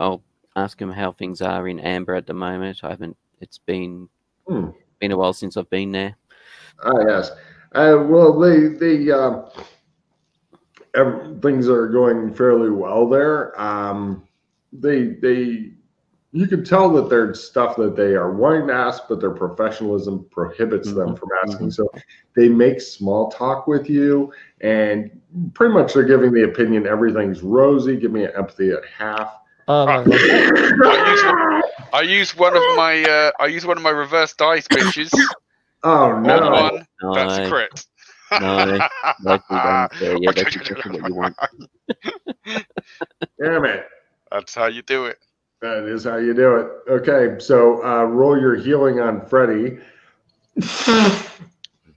I'll ask them how things are in Amber at the moment. I haven't. It's been Hmm. been a while since I've been there. Ah, yes. Uh, well, they the uh, ev- things are going fairly well there. Um, they they you can tell that there's stuff that they are wanting to ask, but their professionalism prohibits them Mhm, from asking. So they make small talk with you, and pretty much they're giving the opinion everything's rosy. Give me an empathy at half. Oh. I use one, I use one of my uh, I use one of my reverse dice bitches. Oh no! one, No, that's a crit. no, likely yeah, that's exactly what you want. Damn it! That's how you do it. That is how you do it. Okay, so uh, roll your healing on Freddy.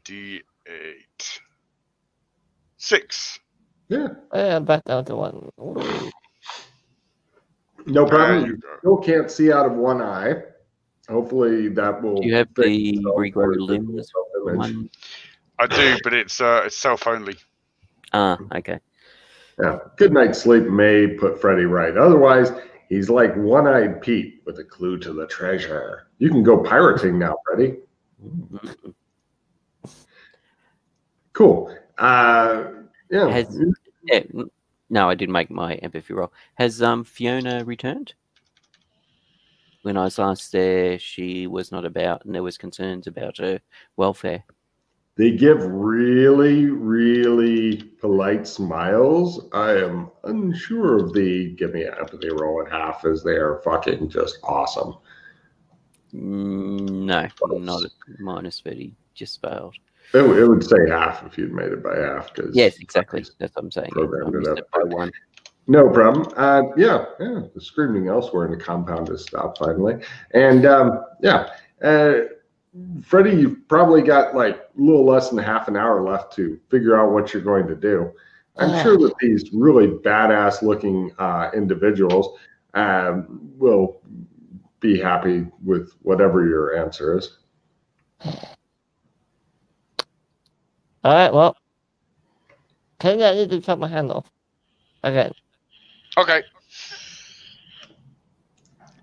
D eight. Six. Yeah, Yeah, I'm back down to one. no problem. you go. Still can't see out of one eye. Hopefully that will. Do you have the itself regrow with the limbs one? I do, but it's uh it's self only. Ah, okay. Yeah, good night's sleep may put Freddy right. Otherwise, he's like one-eyed Pete with a clue to the treasure. You can go pirating now, Freddy. Cool. Uh, yeah. Has- Yeah, no, I did make my empathy roll. Has um Fiona returned? When I was last there, she was not about, and there was concerns about her welfare. They give really, really polite smiles. I am unsure of the give me an empathy roll at half as they are fucking just awesome. Mm, No, not at minus thirty. Just failed. It, would- it would say half if you'd made it by half. Cause Yes, exactly. That's what I'm saying. Programmed it up. by one. No problem. Uh, yeah, yeah. The screaming elsewhere in the compound has stopped finally. And um, yeah, uh, Freddy, you've probably got like a little less than half an hour left to figure out what you're going to do. I'm Ah. sure that these really badass looking uh, individuals um, will be happy with whatever your answer is. All right, well, can I need to cut my hand off again? Okay.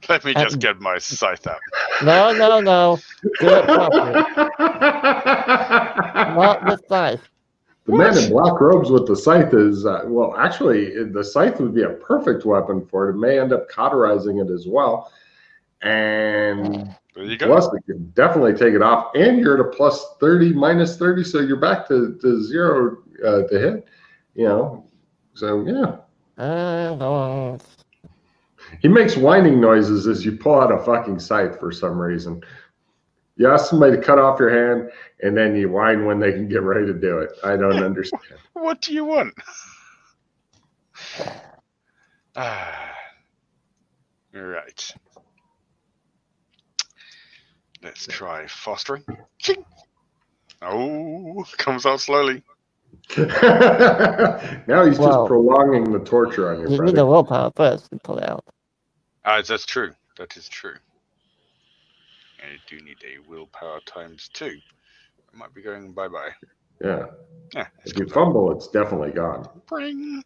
Let me just get my scythe out. No, no, no. Do it properly. Not this size. The man in black robes with the scythe is, uh, well, actually, the scythe would be a perfect weapon for it. It may end up cauterizing it as well. And There you go. plus, it can definitely take it off. And you're at a plus 30, minus 30, so you're back to, to zero uh, to hit. You know, so yeah. Uh, He makes whining noises as you pull out a fucking scythe for some reason. You ask somebody to cut off your hand, and then you whine when they can get ready to do it. I don't understand. What do you want? Ah. Right. Let's try fostering. Ching. Oh, comes out slowly. now he's just prolonging the torture on your you friend. need the willpower first to pull it out. Ah, that's true. That is true. I do need a willpower times two. I might be going bye bye. Yeah. Yeah, If you comes out. fumble, it's definitely gone. Bring.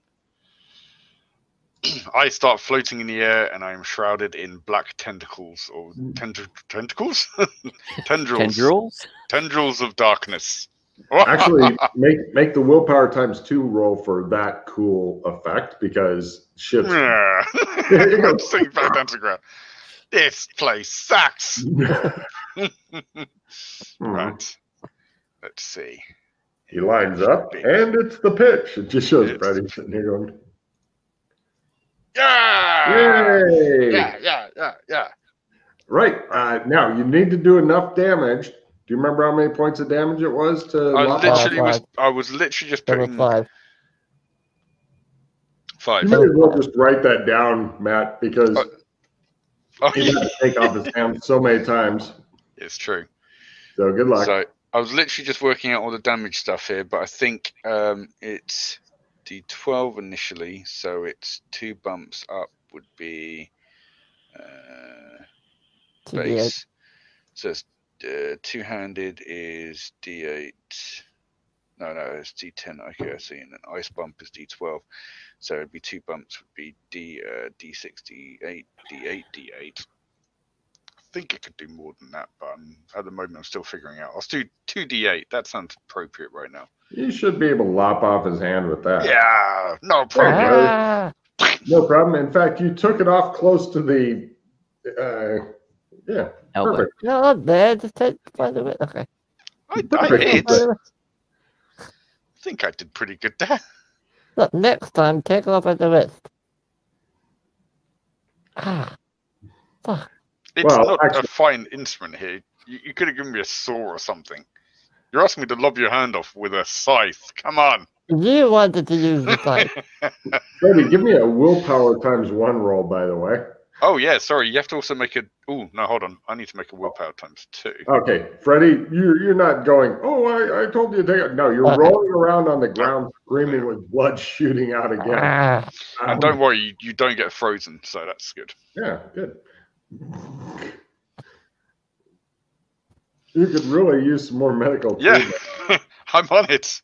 I start floating in the air and I am shrouded in black tentacles or tend- tentacles? tendrils. Tendrils? Tendrils of darkness. Actually, make make the willpower times two roll for that cool effect because shit's Yeah. I'm sinking back down to the ground. This place sucks. Hmm. Right. Let's see. He lines up, and it's the pitch. It just shows It's- sitting here going, Yeah! "Yay!" Yeah, yeah, yeah, yeah. Right. Uh, now you need to do enough damage. Do you remember how many points of damage it was to? I lock- literally was. I was literally just putting five. Five. You may as well just write that down, Matt, because Oh, he had to take off his hand so many times. it's true. So good luck. So I was literally just working out all the damage stuff here, but I think um, it's D12 initially, so it's two bumps up would be uh, base. So it's uh, two-handed is D8. No, no, it's D10. Okay, I see. And then ice bump is D12. So it'd be two bumps would be D uh, D6, D8, D8, D8. I think it could do more than that, but um, at the moment I'm still figuring out. I'll do two D8. That sounds appropriate right now. You should be able to lop off his hand with that. Yeah, no problem. Ah, No problem. In fact, you took it off close to the. Uh, yeah. Elbow. Perfect. no, not there. Just take by the way. Okay. I, I Perfect. did. I think I did pretty good there. Look, next time, take it off at the wrist. Ah, fuck. It's Well, not a fine instrument here. You, you could have given me a saw or something. You're asking me to lob your hand off with a scythe. Come on. You wanted to use the scythe. Freddy, give me a willpower times one roll, by the way. Oh yeah, sorry. You have to also make a. Oh no, hold on. I need to make a willpower times two. Okay, Freddy, you're you're not going. Oh, I, I told you to take it. No, you're Okay. rolling around on the ground, screaming with blood shooting out again. Ah, Um, And don't worry, you, you don't get frozen, so that's good. Yeah, good. You could really use some more medical. Yeah. I'm on it.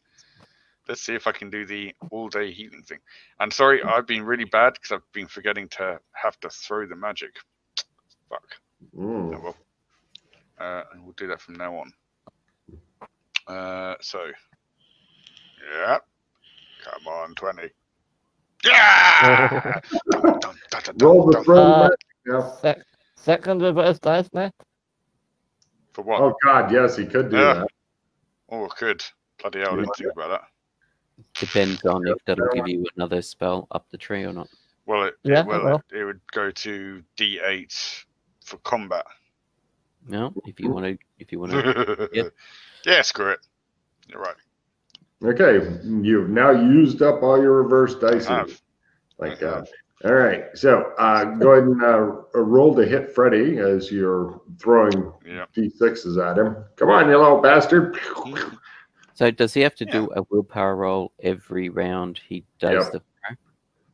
Let's see if I can do the all-day healing thing. And sorry, I've been really bad because I've been forgetting to have to throw the magic. Fuck. Mm. Oh well. Uh, and we'll do that from now on. Uh, so, yeah. Come on, 20. Yeah! Dun, dun, dun, dun, Roll the dun. throw Uh, magic sec- second reverse dice, Matt. For what? Oh God, yes, he could do Yeah. that. Oh, good. Bloody hell, I didn't think about that. Depends on if that'll give you another spell up the tree or not. Well, it, Yeah, well, well. it, it would go to D8 for combat. No, if you want to, if you want to, yeah. Yep. screw it. You're right. Okay, you've now used up all your reverse dice. I have. Like that. All right, so uh, go ahead and uh, roll to hit Freddy as you're throwing Yeah. d6s at him. Come on, you little bastard. so does he have to Yeah. do a willpower roll every round he does Yep. the throw?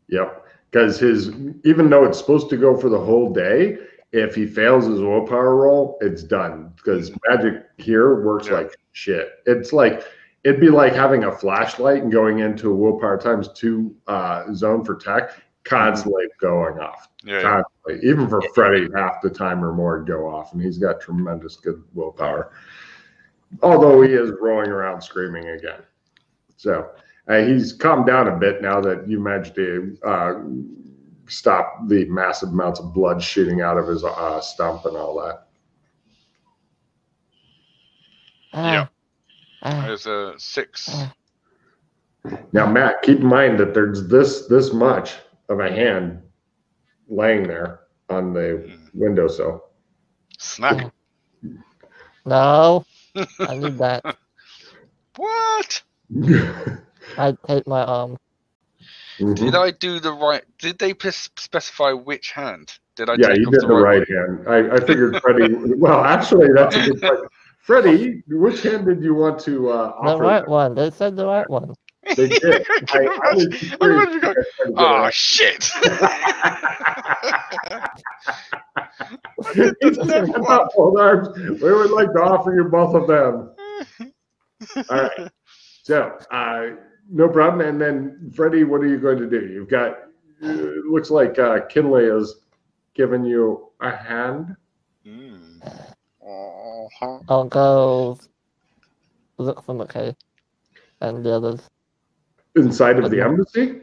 Yep. Because his, even though it's supposed to go for the whole day, if he fails his willpower roll, it's done. Because magic here works Yeah. like shit. It's like, it'd be like having a flashlight and going into a willpower times two uh, zone for tech, constantly going off. Yeah. yeah. Constantly. Even for Freddy, half the time or more go off. And he's got tremendous good willpower. Although he is rolling around screaming again. So uh, he's calmed down a bit now that you managed to uh, stop the massive amounts of blood shooting out of his uh, stump and all that. Ah, Yeah. ah, There's a six. ah. Now, Matt, keep in mind that there's this this much of a hand laying there on the Mm. windowsill. Snap. No, I need that. What? I take my arm. Mhm. Did I do the right? Did they specify which hand? Did I? Yeah, take you did the right hand. I, I figured Freddy. well, actually, that's a good point. Freddy, which hand did you want to uh, The offer? right one. They said the right one. They did. I, I was I going. Oh shit! I did the left one. Not both arms. We would like to offer you both of them. All right. So, uh, no problem. And then, Freddy, what are you going to do? You've got. It looks like uh, Kinley has given you a hand. Mm. Uh-huh. I'll go look for McKay and the others. Inside of the embassy?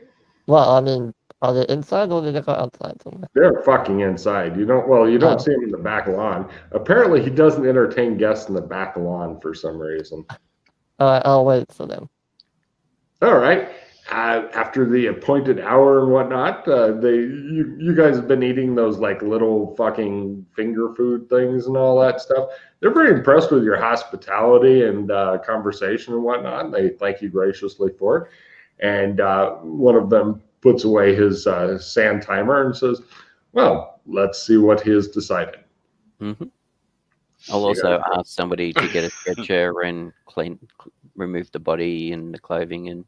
Well, I mean, are they inside or they go outside somewhere? They're fucking inside. You don't. Well, you don't Oh. see him in the back lawn. Apparently, he doesn't entertain guests in the back lawn for some reason. All right, I'll wait for them. All right. uh, after the appointed hour and whatnot, uh, they you you guys have been eating those like little fucking finger food things and all that stuff. They're very impressed with your hospitality and uh, conversation and whatnot. They thank you graciously for it. And uh, one of them puts away his uh, sand timer and says, "Well, let's see what he has decided." hmm I'll also ask somebody to get a stretcher and clean, remove the body and the clothing and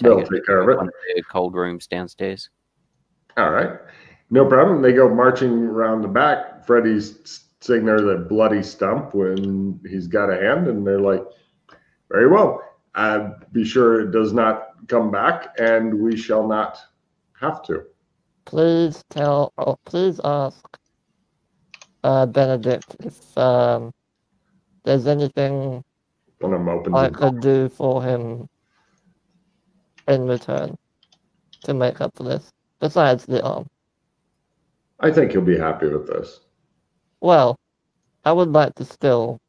They'll it take care of to it. one of the cold rooms downstairs. All right. No problem. They go marching around the back. Freddy's sitting there, the bloody stump, when he's got a hand, and they're like, very well. Uh, be sure it does not come back, and we shall not have to. Please tell, or please ask uh, Benedict if um, there's anything When I'm open I could do for him in return to make up for this. Besides the arm. I think he'll be happy with this. Well, I would like to still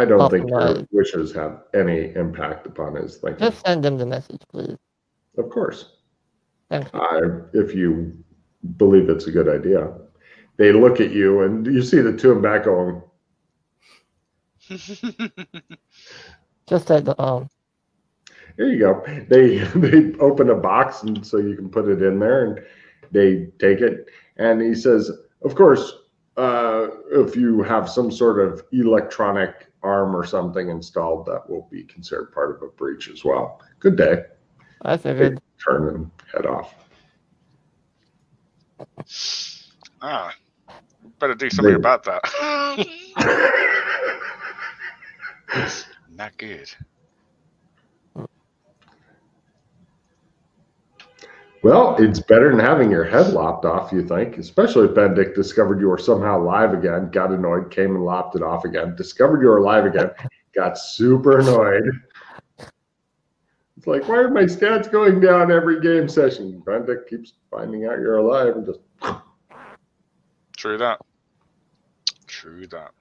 I don't think your wishes have any impact upon his thinking. just send him the message, please. Of course. Thank you. I, if you believe it's a good idea. They look at you, and you see the two of them back going, Just take the um, arm. Here you go. They they open a box and so you can put it in there and they take it. And he says, of course, uh, if you have some sort of electronic arm or something installed, that will be considered part of a breach as well. Good day. I They figured. turn and head off. ah, better do something They- about that. Not good. Well, it's better than having your head lopped off, you think, especially if Benedict discovered you were somehow alive again, got annoyed, came and lopped it off again, discovered you were alive again, got super annoyed. It's like, why are my stats going down every game session? Benedict keeps finding out you're alive and just True that. True that.